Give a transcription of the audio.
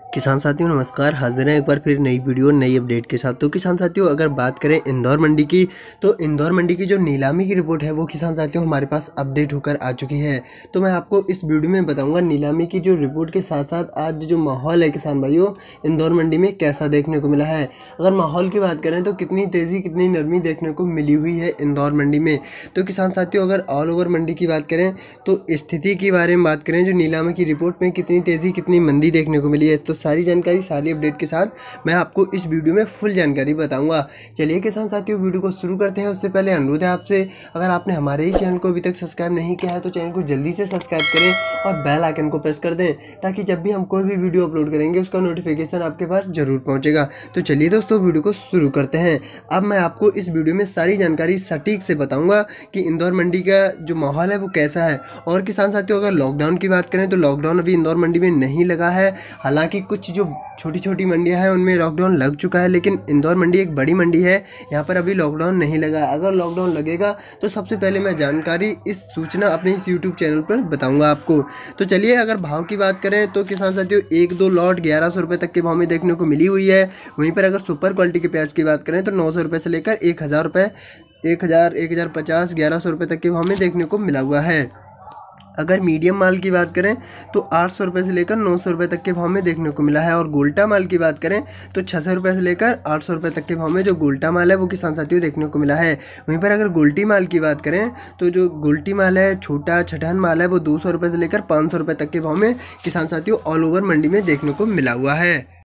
किसान साथियों, नमस्कार। हाजिर हैं एक बार फिर नई वीडियो, नई अपडेट के साथ। तो किसान साथियों, अगर बात करें इंदौर मंडी की तो इंदौर मंडी की जो नीलामी की रिपोर्ट है, वो किसान साथियों हमारे पास अपडेट होकर आ चुकी है। तो मैं आपको इस वीडियो में बताऊँगा नीलामी की जो रिपोर्ट के साथ साथ आज जो माहौल है किसान भाइयों, इंदौर मंडी में कैसा देखने को मिला है। अगर माहौल की बात करें तो कितनी तेज़ी, कितनी नरमी देखने को मिली हुई है इंदौर मंडी में। तो किसान साथियों, अगर ऑल ओवर मंडी की बात करें तो स्थिति के बारे में बात करें, जो नीलामी की रिपोर्ट में कितनी तेज़ी, कितनी मंदी देखने को मिली है तो सारी जानकारी सारी अपडेट के साथ मैं आपको इस वीडियो में फुल जानकारी बताऊँगा। चलिए किसान साथियों, वीडियो को शुरू करते हैं। उससे पहले अनुरोध है आपसे, अगर आपने हमारे ही चैनल को अभी तक सब्सक्राइब नहीं किया है तो चैनल को जल्दी से सब्सक्राइब करें और बेल आइकन को प्रेस कर दें, ताकि जब भी हम कोई भी वीडियो अपलोड करेंगे, उसका नोटिफिकेशन आपके पास ज़रूर पहुँचेगा। तो चलिए दोस्तों, वीडियो को शुरू करते हैं। अब मैं आपको इस वीडियो में सारी जानकारी सटीक से बताऊँगा कि इंदौर मंडी का जो माहौल है, वो कैसा है। और किसान साथियों, अगर लॉकडाउन की बात करें तो लॉकडाउन अभी इंदौर मंडी में नहीं लगा है। हालाँकि कुछ जो छोटी छोटी मंडियाँ हैं, उनमें लॉकडाउन लग चुका है, लेकिन इंदौर मंडी एक बड़ी मंडी है। यहाँ पर अभी लॉकडाउन नहीं लगा। अगर लॉकडाउन लगेगा तो सबसे पहले मैं जानकारी इस सूचना अपने इस यूट्यूब चैनल पर बताऊँगा आपको। तो चलिए, अगर भाव की बात करें तो किसान साथियों, एक दो लॉट ग्यारह सौ रुपये तक के भाव में देखने को मिली हुई है। वहीं पर अगर सुपर क्वालिटी के प्याज की बात करें तो नौ सौ रुपये से लेकर एक हज़ार रुपये एक हज़ार एक हज़ार पचास, ग्यारह सौ रुपये तक के भाव में देखने को मिला हुआ है। अगर मीडियम माल की बात करें तो आठ सौ रुपये से लेकर नौ सौ रुपये तक के भाव में देखने को मिला है। और गोल्टा माल की बात करें तो छः सौ रुपये से लेकर आठ सौ रुपये तक के भाव में जो गोल्टा माल है, वो किसान साथियों देखने को मिला है। वहीं पर अगर गोल्टी माल की बात करें तो जो गोल्टी माल है, छोटा छठन माल है, वो दो सौ रुपये से लेकर पाँच सौ रुपये तक के भाव में किसान साथियों ऑल ओवर मंडी में देखने को मिला हुआ है।